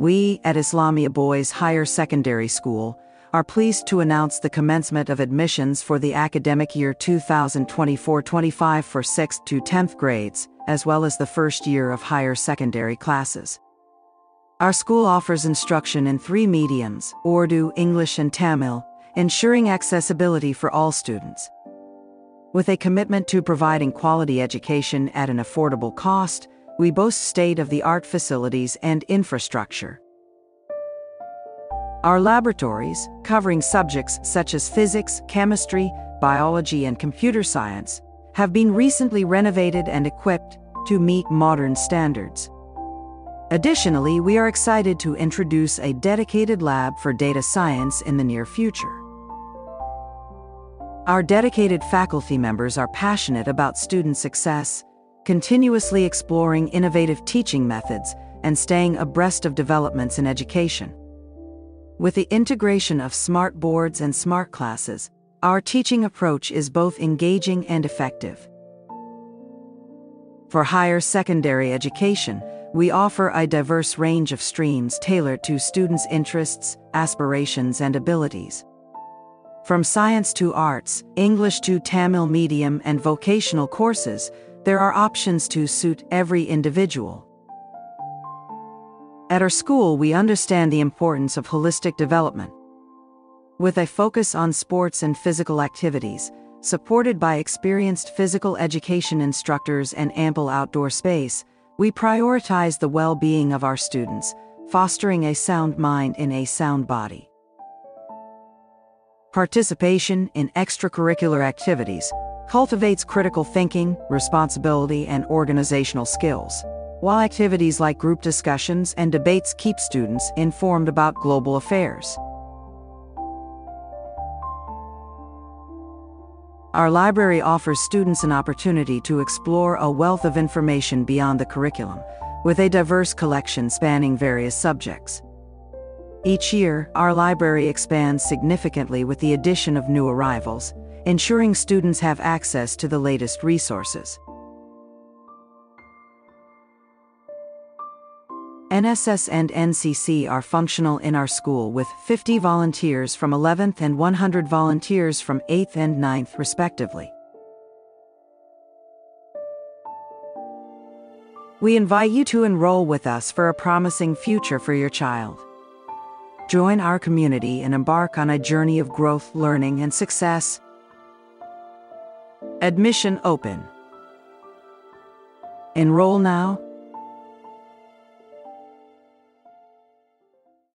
We, at Islamia Boys Higher Secondary School, are pleased to announce the commencement of admissions for the academic year 2024-25 for 6th to 10th grades, as well as the first year of higher secondary classes. Our school offers instruction in three mediums, Urdu, English and Tamil, ensuring accessibility for all students. With a commitment to providing quality education at an affordable cost, we boast state-of-the-art facilities and infrastructure. Our laboratories, covering subjects such as physics, chemistry, biology and computer science, have been recently renovated and equipped to meet modern standards. Additionally, we are excited to introduce a dedicated lab for data science in the near future. Our dedicated faculty members are passionate about student success continuously exploring innovative teaching methods and staying abreast of developments in education. With the integration of smart boards and smart classes, our teaching approach is both engaging and effective. For higher secondary education, we offer a diverse range of streams tailored to students' interests, aspirations, and abilities. From science to arts, English to Tamil medium and vocational courses, there are options to suit every individual. At our school, we understand the importance of holistic development. With a focus on sports and physical activities, supported by experienced physical education instructors and ample outdoor space, we prioritize the well-being of our students, fostering a sound mind in a sound body. Participation in extracurricular activities cultivates critical thinking, responsibility, and organizational skills, while activities like group discussions and debates keep students informed about global affairs. Our library offers students an opportunity to explore a wealth of information beyond the curriculum, with a diverse collection spanning various subjects. Each year, our library expands significantly with the addition of new arrivals, ensuring students have access to the latest resources. NSS and NCC are functional in our school with 50 volunteers from 11th and 100 volunteers from 8th and 9th respectively. We invite you to enroll with us for a promising future for your child. Join our community and embark on a journey of growth, learning, and success. Admission open. Enroll now